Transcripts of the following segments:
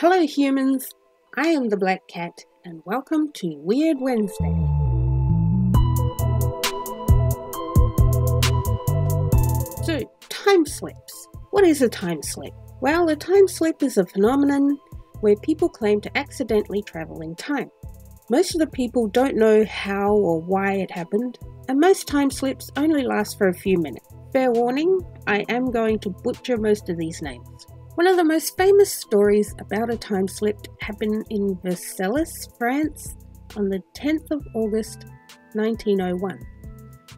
Hello, humans. I am the Black Cat, and welcome to Weird Wednesday. So, time slips. What is a time slip? Well, a time slip is a phenomenon where people claim to accidentally travel in time. Most of the people don't know how or why it happened, and most time slips only last for a few minutes. Fair warning, I am going to butcher most of these names. One of the most famous stories about a time slip happened in Versailles, France, on the 10th of August 1901.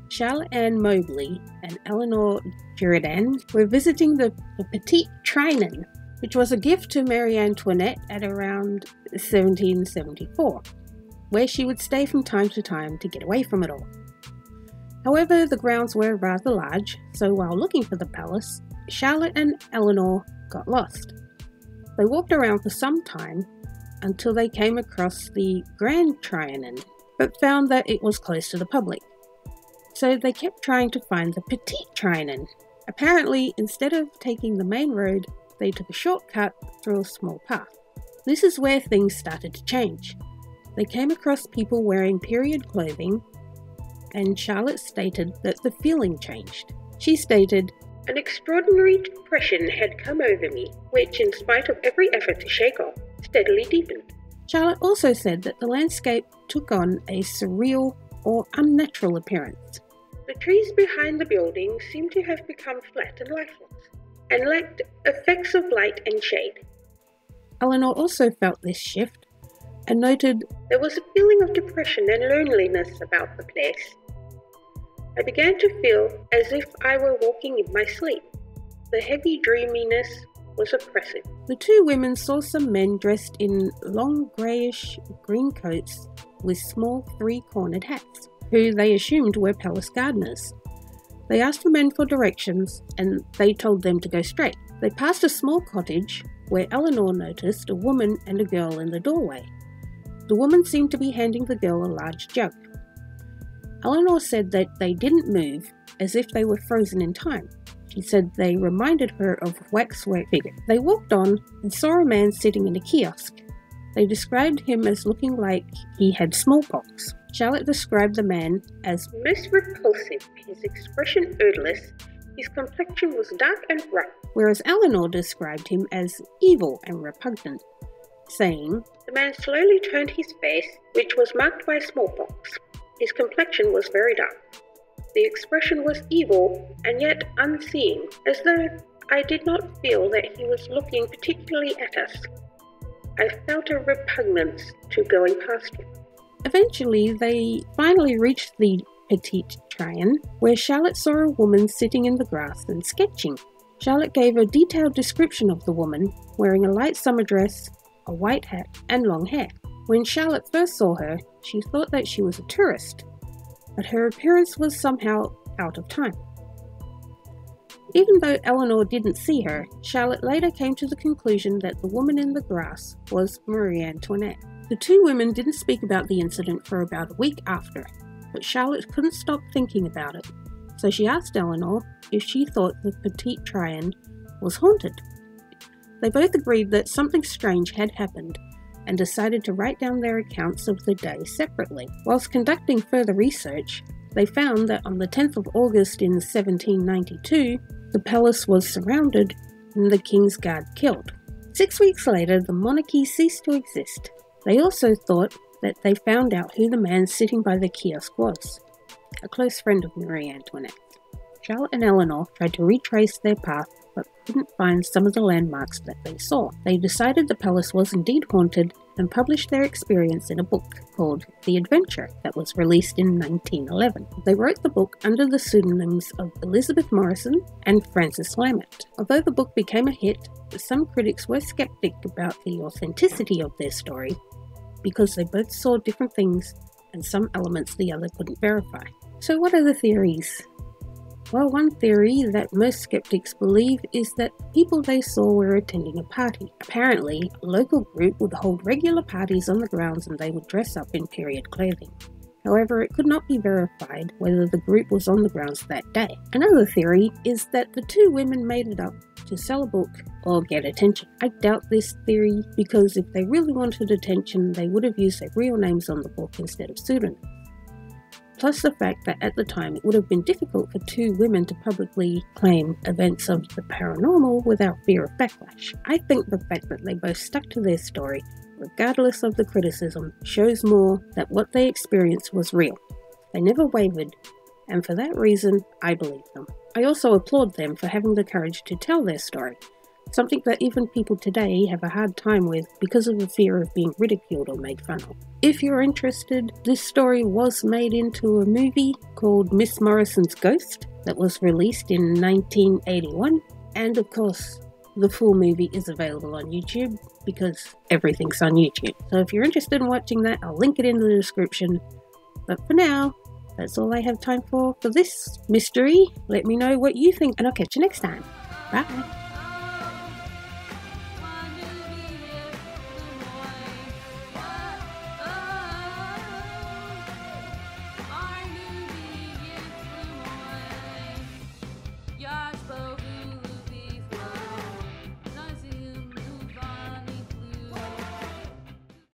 Charlotte Anne Moberly and Eleanor Girardin were visiting the, the Petit Trianon, which was a gift to Marie Antoinette at around 1774, where she would stay from time to time to get away from it all. However, the grounds were rather large, so while looking for the palace, Charlotte and Eleanor got lost. They walked around for some time until they came across the Grand Trianon, but found that it was closed to the public. So they kept trying to find the Petit Trianon. Apparently, instead of taking the main road, they took a shortcut through a small path. This is where things started to change. They came across people wearing period clothing, and Charlotte stated that the feeling changed. She stated, an extraordinary depression had come over me, which, in spite of every effort to shake off, steadily deepened. Charlotte also said that the landscape took on a surreal or unnatural appearance. The trees behind the building seemed to have become flat and lifeless, and lacked effects of light and shade. Eleanor also felt this shift and noted there was a feeling of depression and loneliness about the place. I began to feel as if I were walking in my sleep. The heavy dreaminess was oppressive. The two women saw some men dressed in long greyish green coats with small three cornered hats, who they assumed were palace gardeners. They asked the men for directions and they told them to go straight. They passed a small cottage where Eleanor noticed a woman and a girl in the doorway. The woman seemed to be handing the girl a large jug. Eleanor said that they didn't move as if they were frozen in time. She said they reminded her of waxwork figures. They walked on and saw a man sitting in a kiosk. They described him as looking like he had smallpox. Charlotte described the man as most repulsive, his expression odorless, his complexion was dark and rough, whereas Eleanor described him as evil and repugnant, saying, The man slowly turned his face, which was marked by smallpox. His complexion was very dark. The expression was evil and yet unseeing, as though I did not feel that he was looking particularly at us. I felt a repugnance to going past him. Eventually, they finally reached the Petit Trianon, where Charlotte saw a woman sitting in the grass and sketching. Charlotte gave a detailed description of the woman, wearing a light summer dress, a white hat, and long hair. When Charlotte first saw her, she thought that she was a tourist, but her appearance was somehow out of time. Even though Eleanor didn't see her, Charlotte later came to the conclusion that the woman in the grass was Marie Antoinette. The two women didn't speak about the incident for about a week after, but Charlotte couldn't stop thinking about it, so she asked Eleanor if she thought the Petit Trianon was haunted. They both agreed that something strange had happened and decided to write down their accounts of the day separately. Whilst conducting further research, they found that on the 10th of August in 1792, the palace was surrounded and the King's Guard killed. Six weeks later, the monarchy ceased to exist. They also thought that they found out who the man sitting by the kiosk was a close friend of Marie Antoinette. Charlotte and Eleanor tried to retrace their path couldn't find some of the landmarks that they saw. They decided the palace was indeed haunted and published their experience in a book called The Adventure that was released in 1911. They wrote the book under the pseudonyms of Elizabeth Morison and Frances Lamont. Although the book became a hit, some critics were skeptic about the authenticity of their story because they both saw different things and some elements the other couldn't verify. So, what are the theories? Well, one theory that most skeptics believe is that people they saw were attending a party. Apparently, a local group would hold regular parties on the grounds and they would dress up in period clothing. However, it could not be verified whether the group was on the grounds that day. Another theory is that the two women made it up to sell a book or get attention. I doubt this theory because if they really wanted attention, they would have used their real names on the book instead of pseudonyms. Plus, the fact that at the time it would have been difficult for two women to publicly claim events of the paranormal without fear of backlash. I think the fact that they both stuck to their story, regardless of the criticism, shows more that what they experienced was real. They never wavered, and for that reason, I believe them. I also applaud them for having the courage to tell their story, something that even people today have a hard time with because of the fear of being ridiculed or made fun of. If you're interested, this story was made into a movie called Miss Morison's Ghost that was released in 1981, and of course, the full movie is available on YouTube because everything's on YouTube. So if you're interested in watching that, I'll link it in the description. But for now, that's all I have time for for this mystery. Let me know what you think, and I'll catch you next time. Bye.